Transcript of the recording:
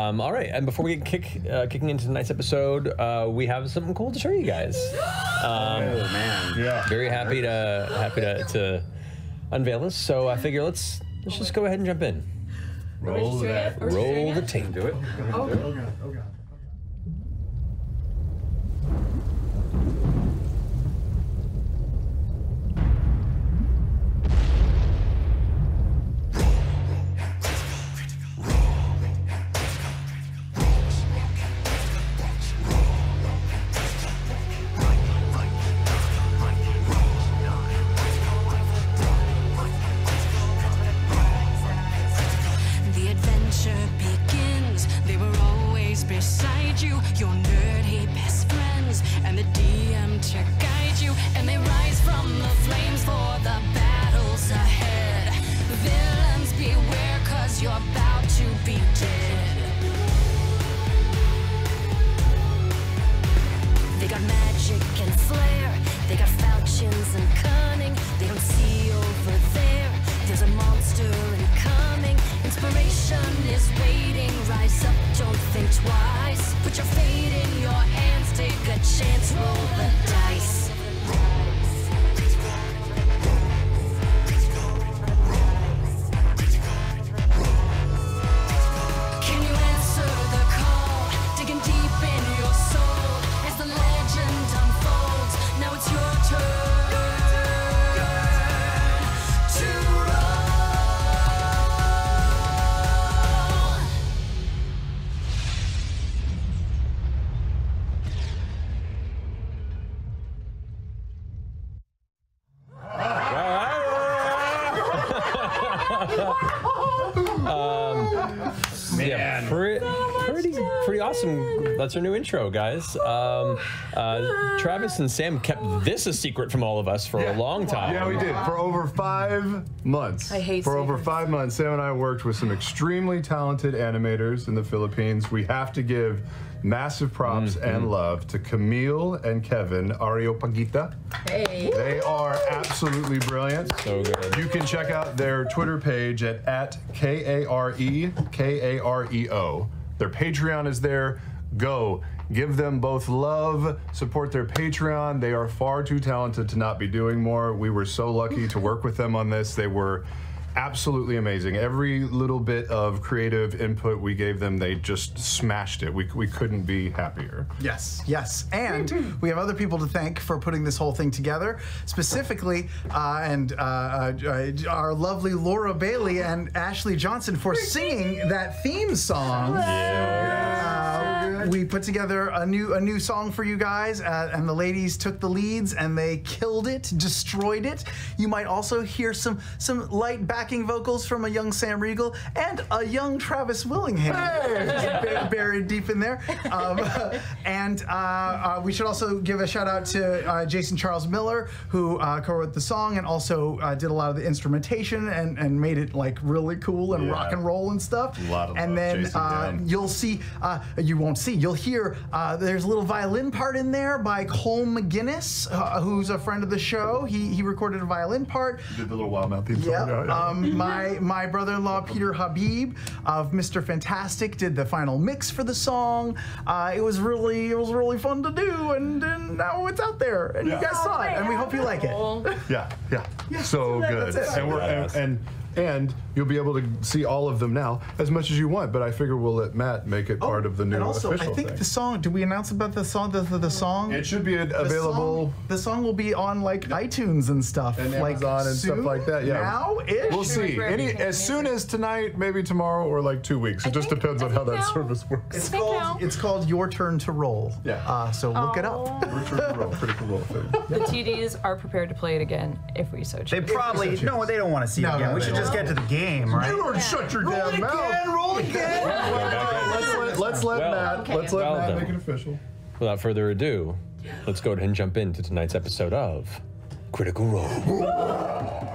Um, all right, and before we get kick, uh, kicking into tonight's episode, uh, we have something cool to show you guys. Um, Oh, man. Yeah. Very happy to happy to, to unveil this. So I figure let's let's just go ahead and jump in. Roll that. Roll the tape. Do it. Oh, The beside you, your nerdy best friends, and the DM to guide you. And they rise from the flames for the battles ahead. Villains beware, cause you're about to be dead. They got magic and flair. They got falchions and cunning. They don't see over there. There's a monster incoming. Inspiration is waiting. Rise up, don't think twice. Put your fate in your hands. Take a chance. Roll the dice. Um, yeah, pretty, pretty, pretty awesome. That's our new intro, guys. Um, uh, Travis and Sam kept this a secret from all of us for a long time. Yeah, we did. For over five months. I hate For over five months, Sam and I worked with some extremely talented animators in the Philippines. We have to give massive props Mm-hmm. and love to Camille and Kevin Areopagita. Hey. They are absolutely brilliant. So good. You can check out their Twitter page at, at K A R E K A R E O. Their Patreon is there. Go. Give them both love, support their Patreon. They are far too talented to not be doing more. We were so lucky to work with them on this. They were absolutely amazing. Every little bit of creative input we gave them, they just smashed it. We, we couldn't be happier. Yes, yes. And we have other people to thank for putting this whole thing together. Specifically, uh, and uh, uh, our lovely Laura Bailey and Ashley Johnson for singing that theme song. Uh, we put together a new a new song for you guys, uh, and the ladies took the leads and they killed it, destroyed it. You might also hear some some light backing vocals from a young Sam Riegel and a young Travis Willingham ba- buried deep in there. Um, and uh, uh, we should also give a shout out to uh, Jason Charles Miller, who uh, co-wrote the song and also uh, did a lot of the instrumentation and, and made it like really cool and Yeah. rock and roll and stuff. A lot of and love, then Jason you'll see, uh, you won't see, you'll hear uh, there's a little violin part in there by Cole McGinnis, uh, who's a friend of the show. He, he recorded a violin part. Did the little wild mouth theme song. Yep. Yeah, yeah. Um, my my brother-in-law Peter Habib of Mr. Fantastic did the final mix for the song. Uh, it was really it was really fun to do, and, and now it's out there, and you guys saw it, and we hope you like it. Yeah, yeah, so that's good. it. And, we're, and, and and you'll be able to see all of them now as much as you want. But I figure we'll let Matt make it part of the new and also, official I think thing. the song. Did we announce about the song? The, the, the song. It should be The available. song- The song, will be on like iTunes and stuff, and like Amazon and stuff like that. Yeah, Now ish. We'll see. Any as soon as tonight, maybe tomorrow, or like two weeks. It just depends on how that service works. It's called, it's called Your Turn to Roll. Yeah. Uh, so look it up. Your turn to roll. Critical Role thing. The TDs are prepared to play it again if we so choose. They probably no, they don't want to see No, it again. no, we should don't. Just get to the game, right? You don't shut your damn mouth. roll again. Let's let, let's let Well, Matt. okay. Let's let Well Matt done. make it official. Without further ado, let's go ahead and jump into tonight's episode of Critical Role.